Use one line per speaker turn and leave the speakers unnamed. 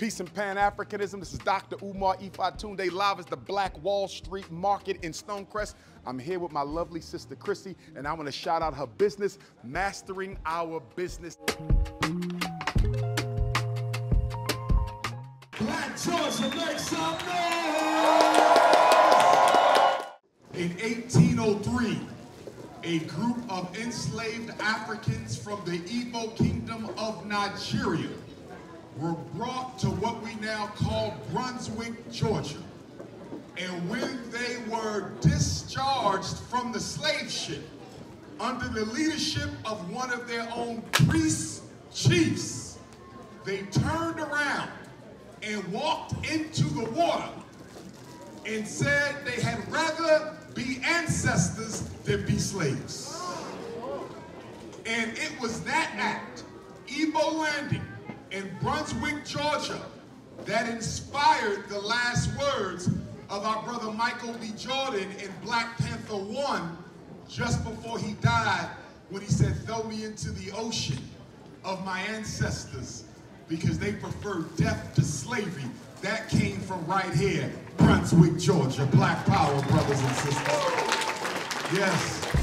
Peace and Pan-Africanism. This is Dr. Umar Ifatunde, live at the Black Wall Street Market in Stonecrest. I'm here with my lovely sister Chrissy, and I want to shout out her business, Mastering Our Business.
Black Georgia, some noise! In 1803, a group of enslaved Africans from the Igbo Kingdom of Nigeria were brought to what we now called Brunswick, Georgia. And when they were discharged from the slave ship under the leadership of one of their own priests, chiefs, they turned around and walked into the water and said they had rather be ancestors than be slaves. And it was that act, Igbo landing, in Brunswick, Georgia, that inspired the last words of our brother Michael B. Jordan in Black Panther 1 just before he died when he said, throw me into the ocean of my ancestors because they preferred death to slavery. That came from right here, Brunswick, Georgia. Black power, brothers and sisters. Yes.